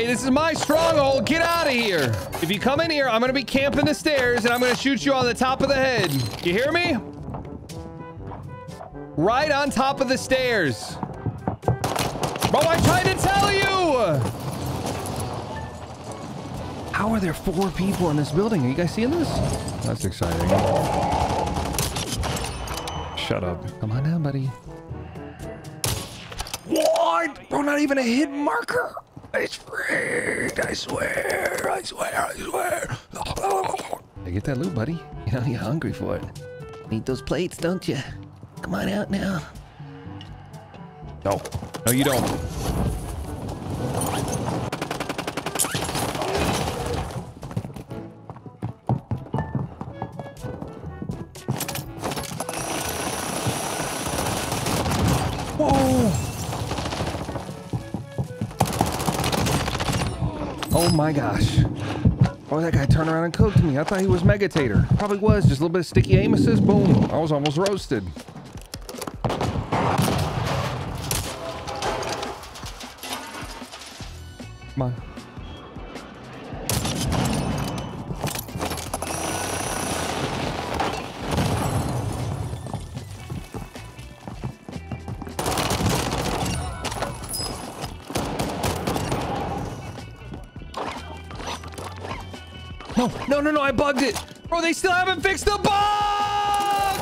Hey, this is my stronghold. Get out of here. If you come in here, I'm going to be camping the stairs and I'm going to shoot you on the top of the head. You hear me? Right on top of the stairs. Bro, I tried to tell you. How are there four people in this building? Are you guys seeing this? That's exciting. Shut up. Come on down, buddy. What? Bro, not even a hit marker. It's rigged. I swear. I swear. I swear. Hey, get that loot, buddy. You know, you're hungry for it. Need those plates, don't you? Come on out now. No. No, you don't. Whoa! Oh my gosh. Oh, that guy turned around and cooked me. I thought he was Megatator. Probably was. Just a little bit of sticky amuses. Boom. I was almost roasted. Come on. No, no, no, no, I bugged it. Bro, they still haven't fixed the bug!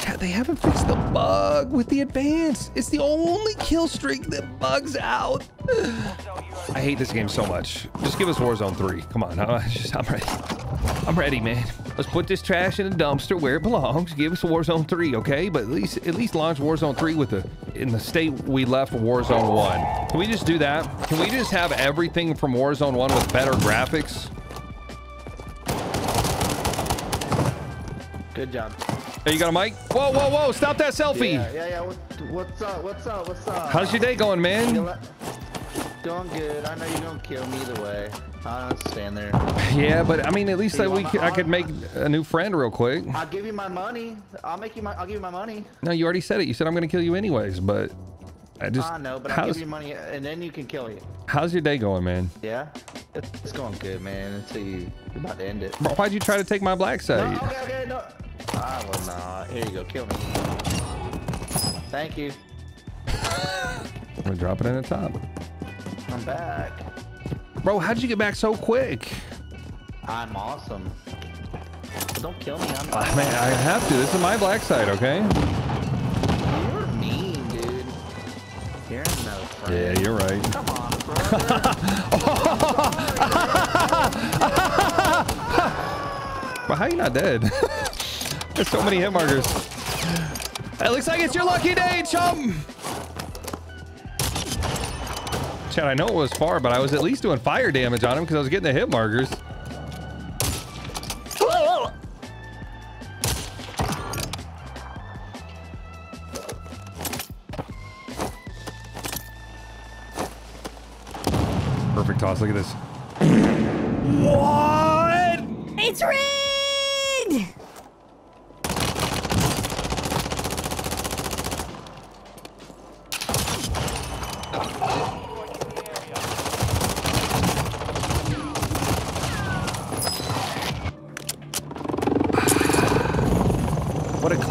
Chat, They haven't fixed the bug with the advance. It's the only kill streak that bugs out. I hate this game so much. Just give us Warzone 3. Come on. I just, I'm ready. I'm ready, man. Let's put this trash in a dumpster where it belongs. Give us Warzone 3, okay? But at least at least launch Warzone 3 with the in the state we left Warzone 1. Can we just do that? Can we just have everything from Warzone 1 with better graphics? Good job. Hey, you got a mic? Whoa, whoa, whoa! Stop that selfie. Yeah, yeah, yeah. What, what's up? What's up? What's up? How's your day going, man? Going good. I know you're gonna kill me either way. I'll stand there. Yeah, but I mean, at least that we I could make a new friend real quick. I'll give you my money. I'll make you my. I'll give you my money. No, you already said it. You said I'm gonna kill you anyways, but I just. I know, but I'll how's give you money, and then you can kill you. how's your day going, man? Yeah, it's, it's going good, man. Until you, you're about to end it. Bro, why'd you try to take my black site? No, okay, okay, no. I will not. Here you go. Kill me. Thank you. I'm gonna drop it in the top. I'm back. Bro, how'd you get back so quick? I'm awesome. Don't kill me. I'm. Ah, man, I have to. This is my black site, okay? You're mean, dude. You're no friend. Yeah, you're right. Come on, bro. But how you not dead? There's so many hit markers. It looks like it's your lucky day, chum. I know it was far, but I was at least doing fire damage on him because I was getting the hit markers. Perfect toss. Look at this. What? It's rigged!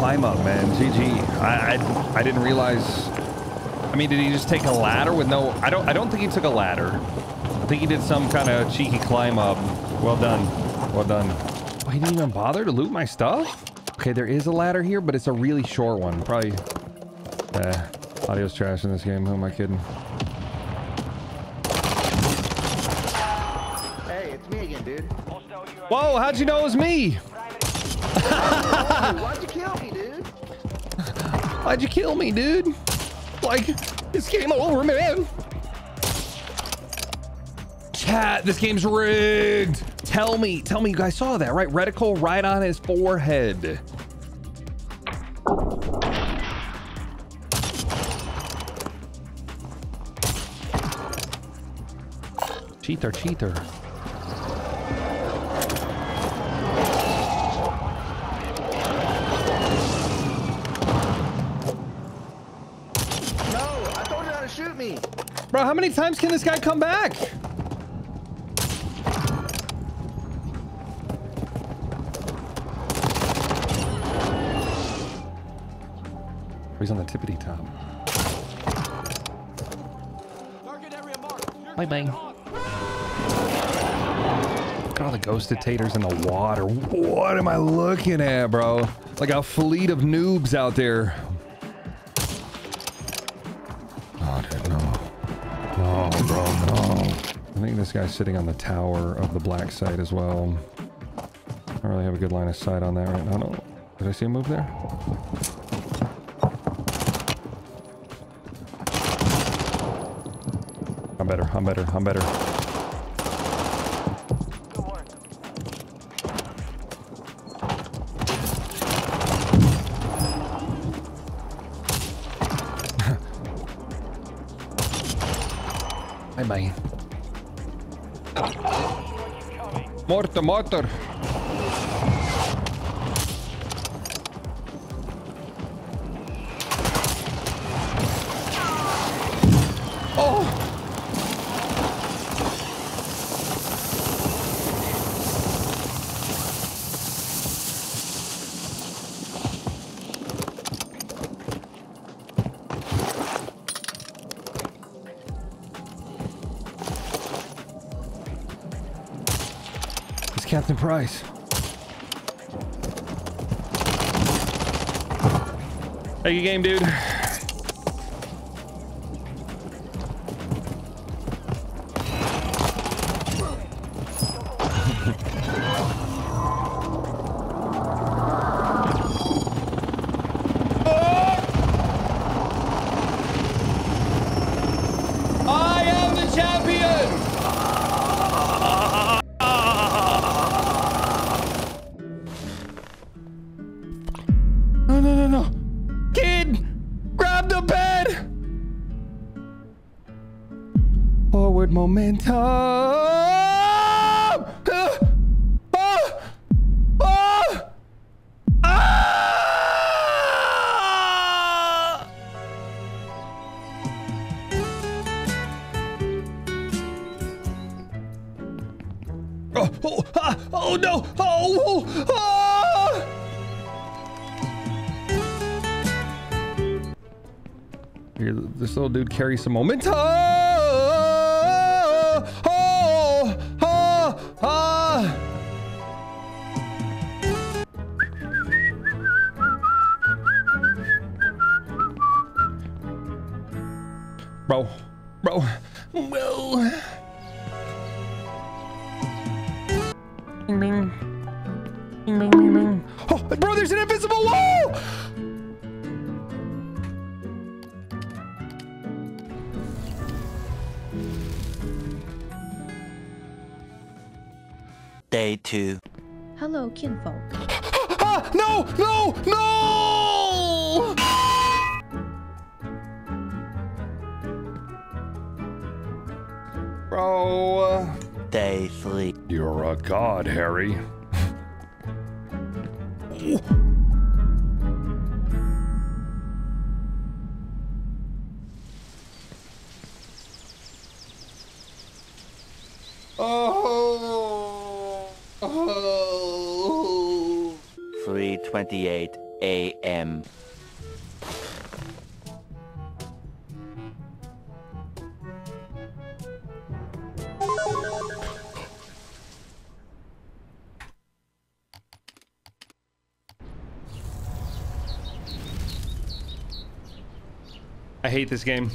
Climb up, man. GG. I, I I didn't realize. I mean, did he just take a ladder with no? I don't. I don't think he took a ladder. I think he did some kind of cheeky climb up. Well done. Well done. Oh, he didn't even bother to loot my stuff. Okay, there is a ladder here, but it's a really short one. Probably. Eh, audio's trash in this game. Who am I kidding? hey, it's me again, dude. Whoa! How'd you know it was me? Why'd you kill me, dude? Why'd you kill me, dude? Like, this game over, man. Chat, this game's rigged. Tell me, tell me you guys saw that, right? Reticle right on his forehead. Cheater, cheater. Bro, how many times can this guy come back? He's on the tippity top. Bye bye. Look at all the ghosted taters in the water. What am I looking at, bro? It's Like a fleet of noobs out there. Oh, dude, no. No, bro, no. I think this guy's sitting on the tower of the black site as well. I don't really have a good line of sight on that right now. No. Did I see him move there? I'm better, I'm better, I'm better. Bye bye. Morto, motor. Captain Price. Hey, you game, dude. Momentum. Ah! Ah! Ah! Oh, oh, ah, oh no! Oh, oh, ah! Here, this little dude carries some momentum. Bing, bing. Bing, bing, bing, bing. Oh, bro, there's an invisible wall! Day 2. Hello, kinfolk. Ah, no, no, no! Bro. Day 3. You're a god, Harry. oh. oh. 3:28 a.m. hate this game.